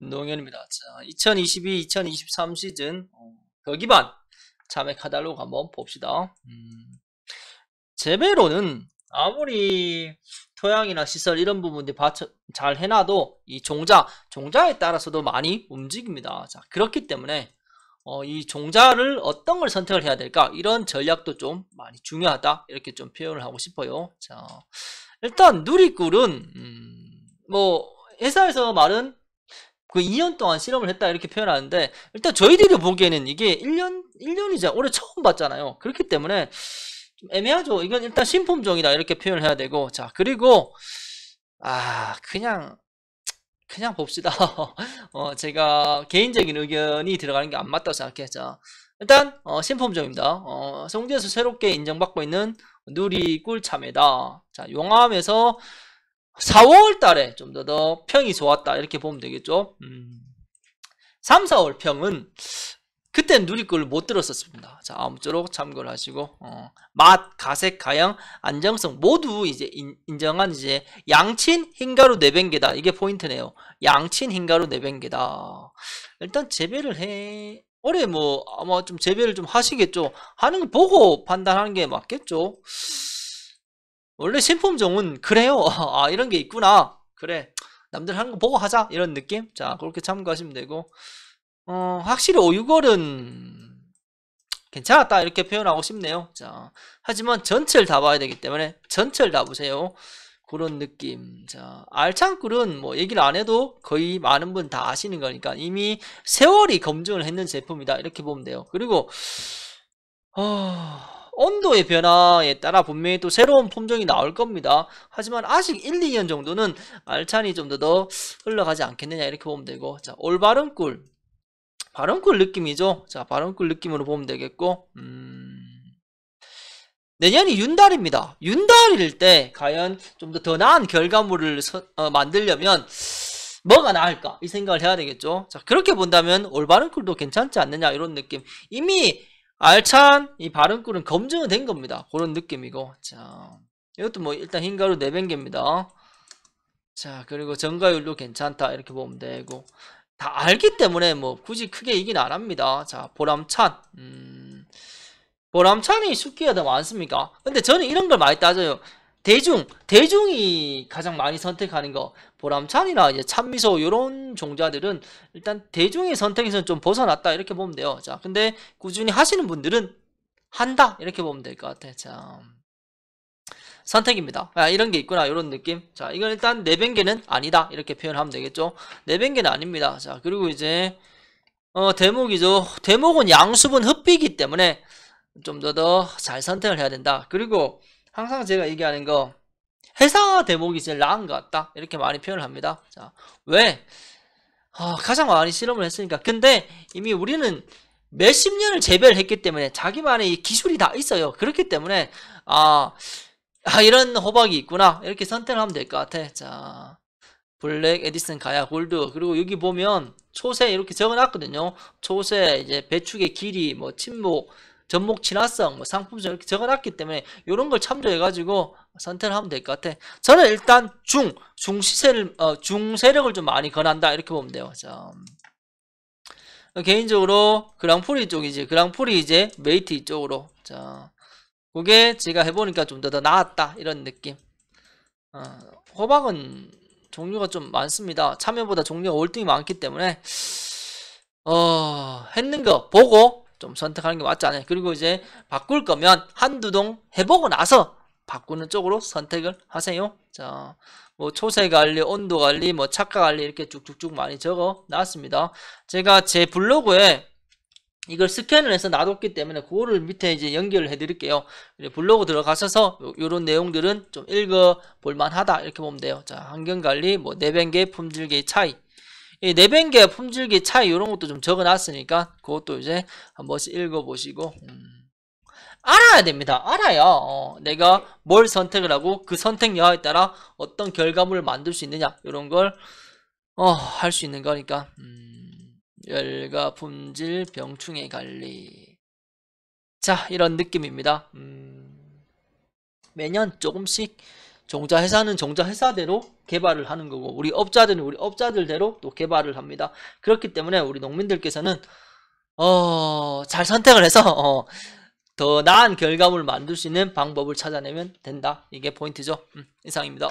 노영현입니다. 자, 2022-2023 시즌 어, 거기반 자매 카달로그 한번 봅시다. 음, 제배로는 아무리 토양이나 시설 이런 부분들 잘 해놔도 이 종자, 종자에 따라서도 많이 움직입니다. 자, 그렇기 때문에 어, 이 종자를 어떤 걸 선택을 해야 될까 이런 전략도 좀 많이 중요하다 이렇게 좀 표현을 하고 싶어요. 자, 일단 누리꿀은 음, 뭐 회사에서 말은 그 2년 동안 실험을 했다 이렇게 표현하는데 일단 저희들이 보기에는 이게 1년 1년이자 올해 처음 봤잖아요. 그렇기 때문에 좀 애매하죠. 이건 일단 신품종이다 이렇게 표현을 해야 되고 자 그리고 아 그냥 그냥 봅시다. 어, 제가 개인적인 의견이 들어가는 게 안 맞다고 생각해. 자, 일단 어, 신품종입니다. 어, 성지에서 새롭게 인정받고 있는 누리 꿀 참외다. 자, 용암에서 4월 달에 좀 더 더 평이 좋았다. 이렇게 보면 되겠죠. 음. 3, 4월 평은 그때 누리꿀을 못 들었었습니다. 자, 아무쪼록 참고를 하시고, 어, 맛, 가색, 가형, 안정성 모두 이제 인, 정한 이제 양친 흰가루 내뱅개다. 이게 포인트네요. 양친 흰가루 내뱅개다. 일단 재배를 해. 올해 뭐 아마 좀 재배를 좀 하시겠죠. 하는 거 보고 판단하는 게 맞겠죠. 원래 신품종은 그래요. 아 이런 게 있구나. 그래. 남들 하는 거 보고 하자 이런 느낌. 자 그렇게 참고하시면 되고. 어, 확실히 5, 6월은 괜찮았다 이렇게 표현하고 싶네요. 자, 하지만 전체를 다 봐야 되기 때문에 전체를 다 보세요. 그런 느낌. 자, 알창꿀은 뭐 얘기를 안 해도 거의 많은 분 다 아시는 거니까 이미 세월이 검증을 했는 제품이다 이렇게 보면 돼요. 그리고 어, 온도의 변화에 따라 분명히 또 새로운 품종이 나올 겁니다. 하지만 아직 1, 2년 정도는 알찬이 좀더더 흘러가지 않겠느냐 이렇게 보면 되고 자, 올바른 꿀 발언꿀 느낌이죠. 자, 발언꿀 느낌으로 보면 되겠고, 음... 내년이 윤달입니다. 윤달일 때 과연 좀 더 더 나은 결과물을 서, 어, 만들려면 뭐가 나을까? 이 생각을 해야 되겠죠. 자, 그렇게 본다면 올바른 꿀도 괜찮지 않느냐 이런 느낌. 이미 알찬 이 바른 꿀은 검증은 된 겁니다. 그런 느낌이고. 자, 이것도 뭐 일단 흰가루 내뱅개입니다. 자, 그리고 정가율도 괜찮다 이렇게 보면 되고. 다 알기 때문에 뭐 굳이 크게 얘기는 안 합니다. 자, 보람찬. 음, 보람찬이 숫기가 더 많습니까? 근데 저는 이런 걸 많이 따져요. 대중, 대중이 가장 많이 선택하는 거. 보람찬이나 이제 참미소 이런 종자들은 일단 대중의 선택에서는 좀 벗어났다 이렇게 보면 돼요. 자, 근데 꾸준히 하시는 분들은 한다 이렇게 보면 될 것 같아. 자. 선택입니다. 아, 이런 게 있구나 이런 느낌. 자 이건 일단 내뱅개는 아니다 이렇게 표현하면 되겠죠. 내뱅개는 아닙니다. 자 그리고 이제 어, 대목이죠. 대목은 양수분 흡비기 때문에 좀 더 더 잘 선택을 해야 된다. 그리고 항상 제가 얘기하는 거 회사 대목이 제일 나은 것 같다 이렇게 많이 표현을 합니다. 자 왜? 어, 가장 많이 실험을 했으니까. 근데 이미 우리는 몇십 년을 재배를 했기 때문에 자기만의 기술이 다 있어요. 그렇기 때문에 아 아, 이런 호박이 있구나. 이렇게 선택을 하면 될 것 같아. 자, 블랙, 에디슨, 가야, 골드. 그리고 여기 보면 초세 이렇게 적어놨거든요. 초세, 이제 배축의 길이, 뭐 침목, 전목 친화성, 뭐 상품성 이렇게 적어놨기 때문에 이런 걸 참조해가지고 선택을 하면 될 것 같아. 저는 일단 중, 중시세를, 어, 중세력을 좀 많이 권한다. 이렇게 보면 돼요. 자. 개인적으로 그랑프리 쪽이지. 그랑프리 이제 메이트 이쪽으로. 자. 그게 제가 해보니까 좀더더 나았다 이런 느낌 어, 호박은 종류가 좀 많습니다 참외보다 종류가 월등히 많기 때문에 어, 했는 거 보고 좀 선택하는 게 맞지 않아요. 그리고 이제 바꿀 거면 한두 동 해보고 나서 바꾸는 쪽으로 선택을 하세요. 자, 뭐 초세 관리, 온도 관리, 뭐 착화 관리 이렇게 쭉쭉쭉 많이 적어 놨습니다. 제가 제 블로그에 이걸 스캔을 해서 놔뒀기 때문에 그거를 밑에 이제 연결을 해 드릴게요. 블로그 들어가셔서 이런 내용들은 좀 읽어 볼만하다 이렇게 보면 돼요. 자 환경 관리 뭐 내변계 품질계 차이 이 내변계 품질계 차이 이런 것도 좀 적어 놨으니까 그것도 이제 한 번씩 읽어 보시고 음. 알아야 됩니다 알아야 어, 내가 뭘 선택을 하고 그 선택 여하에 따라 어떤 결과물을 만들 수 있느냐 이런 걸 어, 할 수 있는 거니까 음. 열과 품질 병충해 관리 자 이런 느낌입니다 음, 매년 조금씩 종자 회사는 종자 회사대로 개발을 하는 거고 우리 업자들은 우리 업자들대로 또 개발을 합니다. 그렇기 때문에 우리 농민들께서는 어, 잘 선택을 해서 어, 더 나은 결과물을 만들 수 있는 방법을 찾아내면 된다. 이게 포인트죠. 음, 이상입니다.